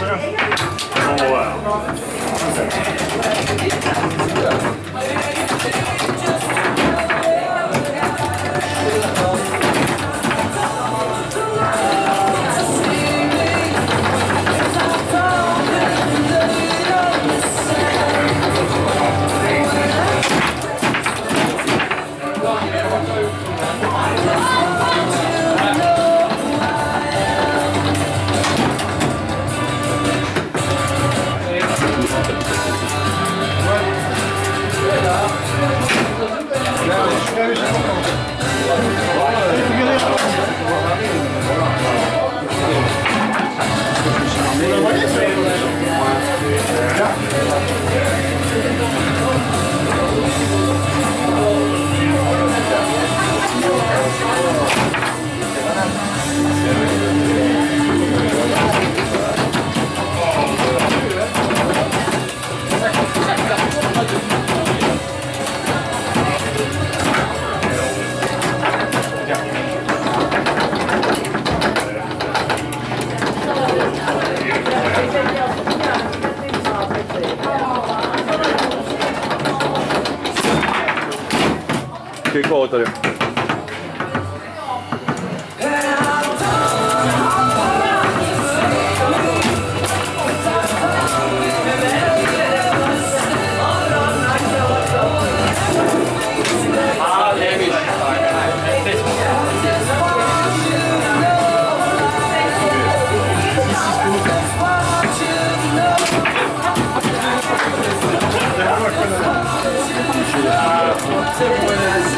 Oh, wow. 構踊る。Everyone has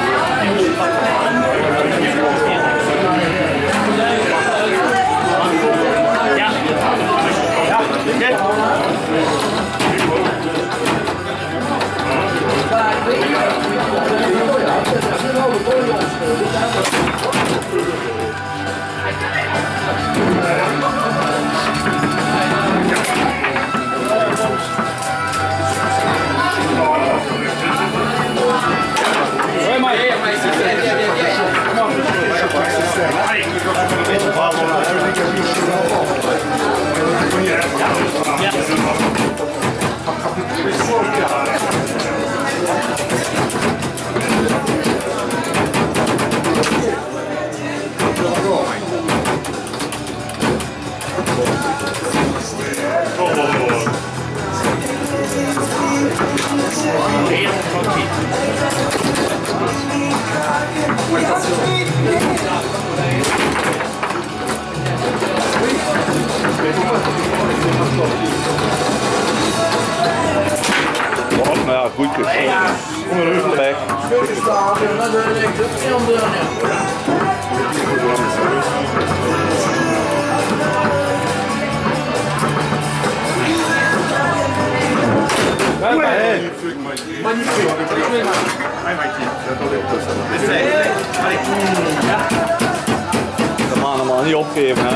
pour voir quatre si jamais, pour voir l'occasion de s'entraîner en vrai. Ja, goed geschoten. Weg. Kom aan, man, niet opgeven, hè.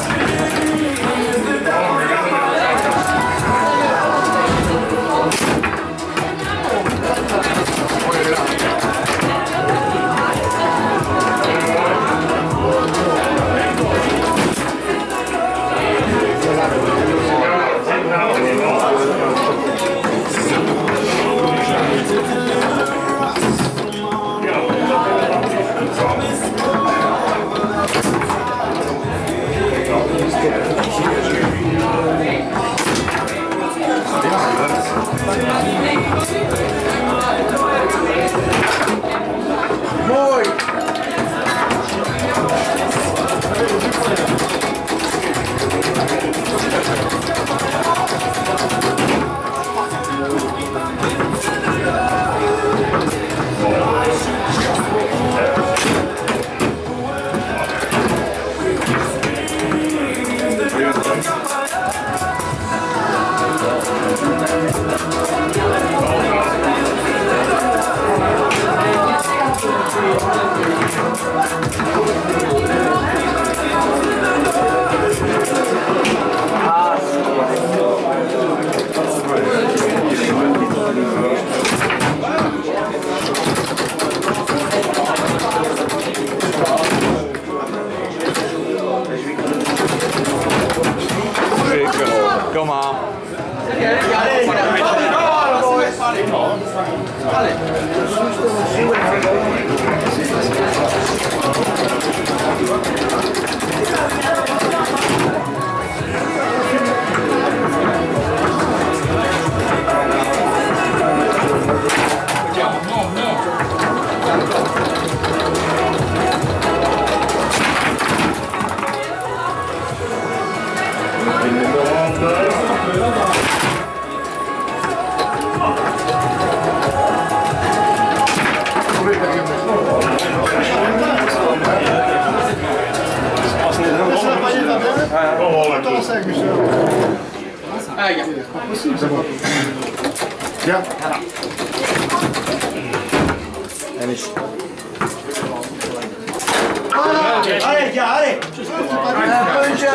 Allez, ja, allez. Een puntje.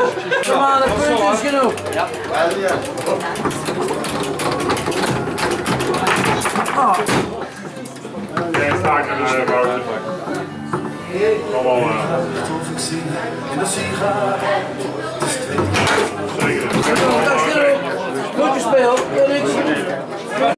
Kom aan, een puntje is genoeg. Ja, sta ik naar buiten. Kom al. Zeker. Dat is genoeg. Goed gespeeld.